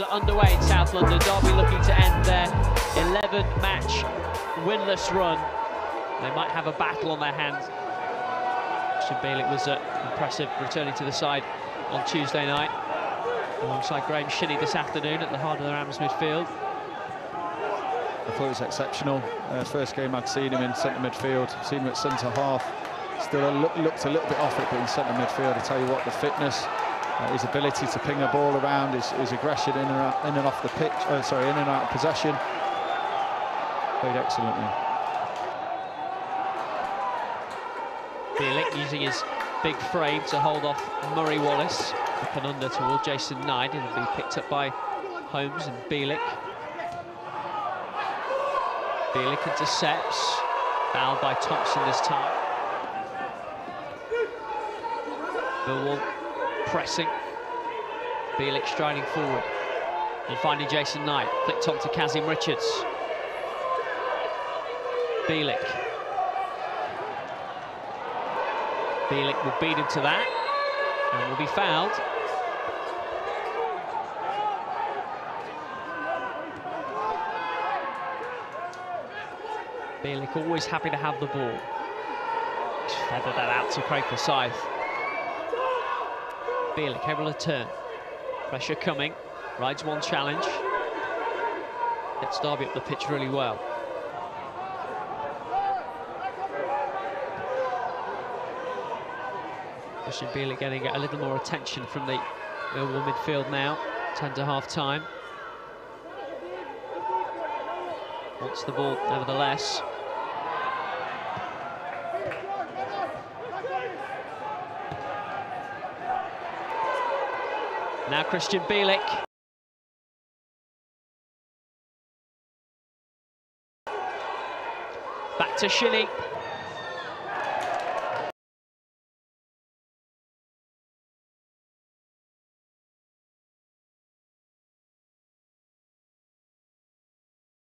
underway in South London. Derby looking to end their 11-match winless run. They might have a battle on their hands. Krystian Bielik was uh, impressive returning to the side on Tuesday night alongside Graham Shinnie this afternoon at the heart of the Rams midfield. I thought it was exceptional. Uh, first game I'd seen him in centre midfield, seen him at centre half. Still look, looked a little bit off it, but in centre midfield, I tell you what, the fitness, uh, his ability to ping a ball around, his, his aggression in and, out, in and off the pitch, uh, sorry, in and out of possession, played excellently. Bielik using his big frame to hold off Murray Wallace. Up and under toward Jason Knight. It'll be picked up by Holmes and Bielik. Bielik intercepts. Fouled by Thompson this time. Millwall pressing. Bielik striding forward. And finding Jason Knight. Flicked on to Kazim Richards. Bielik. Bielik will beat him to that and will be fouled. Bielik always happy to have the ball. He's feathered that out to Craig Forsyth. Bielik able to turn. Pressure coming. Rides one challenge. Gets Derby up the pitch really well. Krystian Bielik getting a little more attention from the Millwall midfield now. 10 to half time. Wants the ball nevertheless. Now Krystian Bielik. Back to Shinnie.